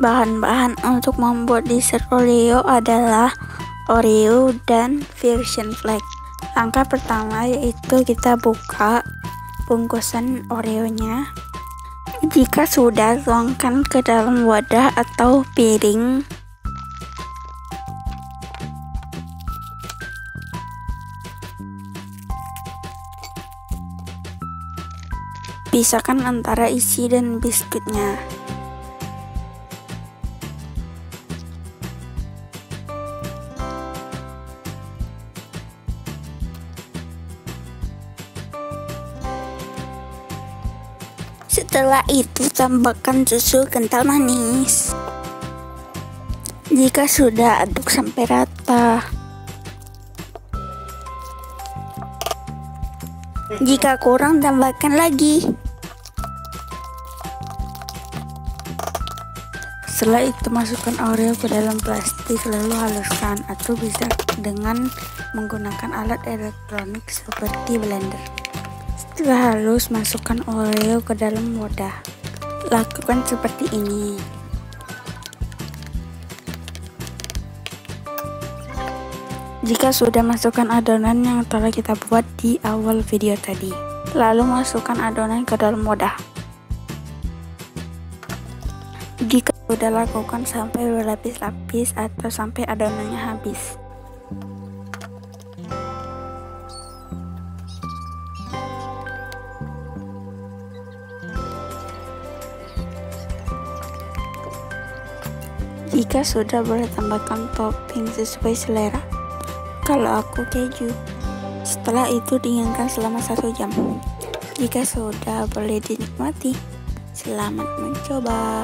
Bahan-bahan untuk membuat dessert Oreo adalah Oreo dan Virgin Flake. Langkah pertama yaitu kita buka bungkusan Oreo-nya. Jika sudah, tuangkan ke dalam wadah atau piring. Pisahkan antara isi dan biskuitnya. Setelah itu tambahkan susu kental manis. Jika sudah aduk sampai rata. Jika kurang tambahkan lagi. Setelah itu masukkan Oreo ke dalam plastik lalu haluskan atau bisa dengan menggunakan alat elektronik seperti blender. Setelah halus, masukkan Oreo ke dalam wadah. Lakukan seperti ini. Jika sudah masukkan adonan yang telah kita buat di awal video tadi, lalu masukkan adonan ke dalam wadah. Jika sudah lakukan sampai berlapis-lapis atau sampai adonannya habis. Jika sudah boleh tambahkan topping sesuai selera. Kalau aku keju. Setelah itu dinginkan selama satu jam. Jika sudah boleh dinikmati. Selamat mencoba.